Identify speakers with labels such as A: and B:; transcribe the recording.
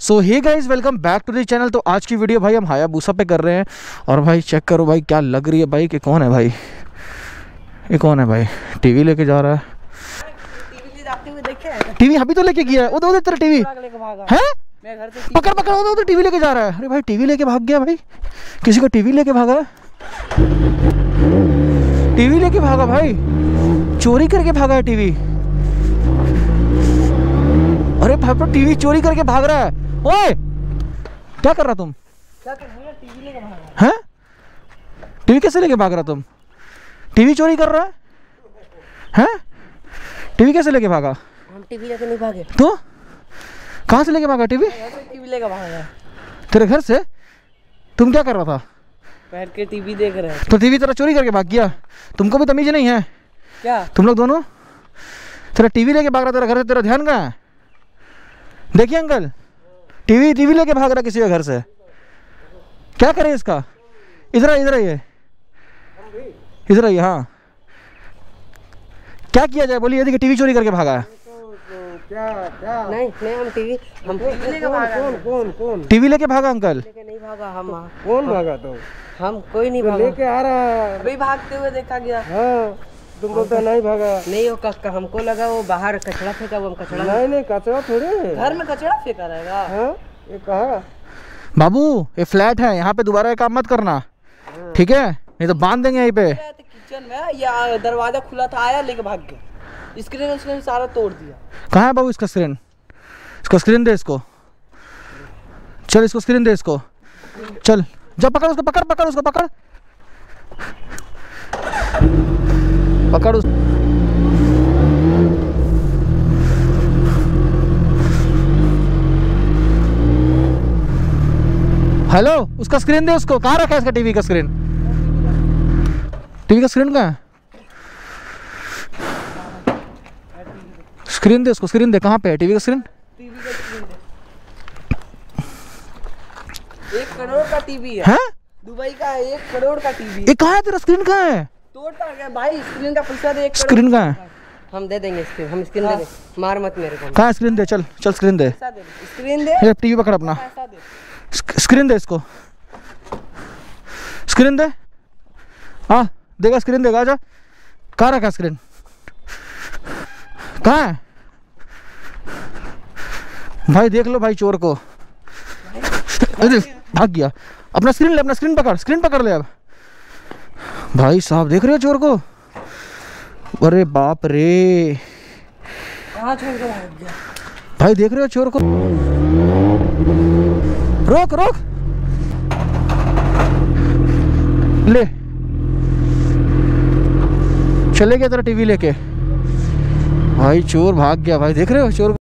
A: So hey guys welcome back to the channel तो आज की वीडियो भाई हम हायाबूसा पे कर रहे हैं। और भाई चेक करो भाई, क्या लग रही है भाई कि कौन है भाई? ये कौन है भाई? टीवी लेके जा रहा है।
B: टीवी
A: अभी तो लेके गया है। उधर उधर तेरा टीवी है? पकड़ पकड़, उधर उधर टीवी लेके जा रहा है। अरे भाई टीवी लेके भाग गया भाई। किसी को टीवी लेके भागा टीवी लेके भागा भाई। चोरी करके भागा है टीवी अरे भाई टीवी चोरी करके भाग रहा है। ओए क्या कर रहा तुम?
B: क्या कर भैया टीवी लेके भागा
A: हैं। टीवी कैसे लेके भाग रहा तुम? टीवी चोरी कर रहा है? हैं? टीवी कैसे लेके भागा?
B: हम टीवी लेके नहीं भागे।
A: तो? कहाँ से लेके भागा टीवी?
B: टीवी लेके भागा
A: तेरे घर से? तुम क्या कर रहा था?
B: बैठ के टीवी देख रहे हैं।
A: तो टीवी तेरा चोरी करके भाग गया। तुमको भी तमीज नहीं है।
B: क्या?
A: तुम लोग दोनों? तेरा टीवी लेके भाग रहा तेरा घर से तेरा ध्यान कहाँ है? देखिए अंकल। टीवी टीवी लेके भाग रहा किसी के घर से? क्या करे इसका? इधर इधर आइए इधर आइए हाँ। क्या किया जाए? बोलिए यदि कि टीवी चोरी करके भागा है।
B: नहीं नहीं हम टीवी हम टीवी लेके भागा कौन कौन कौन?
A: टीवी लेके भागा अंकल।
B: लेके नहीं भागा हम
C: कौन भागा तो?
B: हम कोई नहीं भागा।
C: लेके आ रहा है।
B: अभी भागते हुए देखा गया।
C: हाँ। तुम बोलते नहीं भागा।
B: नहीं वो कक्का हमको लगा वो बाहर कचरा फेंका वो हम कचरा
C: नहीं नहीं कचरा थोड़ी है।
B: घर में कचरा फेंका रहेगा।
C: हाँ ये कहा?
A: बाबू ये फ्लैट है यहाँ पे दोबारा काम मत करना। ठीक है? नहीं तो बाँध देंगे यहीं पे।
B: किचन में या दरवाज़ा खुला था आया लेके भाग गया। स्क्रीन उसने सारा तोड़ दिया।
A: कहाँ है बाबू इसका स्क्रीन इसको स्क्रीन दे इसको। चल इसको स्क्रीन दे इसको। चल जब पकड़ उसको पकड़ पकड़ उसको पकड़। पकड़ उस हेलो उसका स्क्रीन दे उसको। कहाँ रखा है इसका टीवी का स्क्रीन टीवी का स्क्रीन कहाँ है? स्क्रीन दे उसको स्क्रीन दे। कहाँ पे है टीवी का स्क्रीन
B: टीवी का स्क्रीन एक करोड़ का टीवी है।
A: है?
B: दुबई का एक करोड़ का टीवी
A: ये कहाँ है तेरा स्क्रीन कहाँ है?
B: तोड़ता गया। भाई स्क्रीन का पैसा दे
A: स्क्रीन कहाँ है?
B: हम दे देंगे स्क्रीन हम स्क्रीन दे देंगे। मार मत मेरे को।
A: कहाँ स्क्रीन दे? चल चल स्क्रीन दे।
B: स्क्रीन दे
A: ये टीवी पकड़ अपना।
B: दे।
A: स्क्रीन दे इसको। स्क्रीन दे। हाँ देगा स्क्रीन देगा आजा कहाँ रखा स्क्रीन कहाँ है? भाई देख लो भाई चोर को। भाग गया। अपना स्क्रीन ले अपना स्क्रीन पकड़ स्क्रीन पकड़ ले अब। भाई साहब देख रहे हो चोर को? अरे बाप रे। भाई देख रहे हो चोर को? रोक रोक। ले। चले गया तेरा टीवी लेके। भाई चोर भाग गया भाई देख रहे हो चोर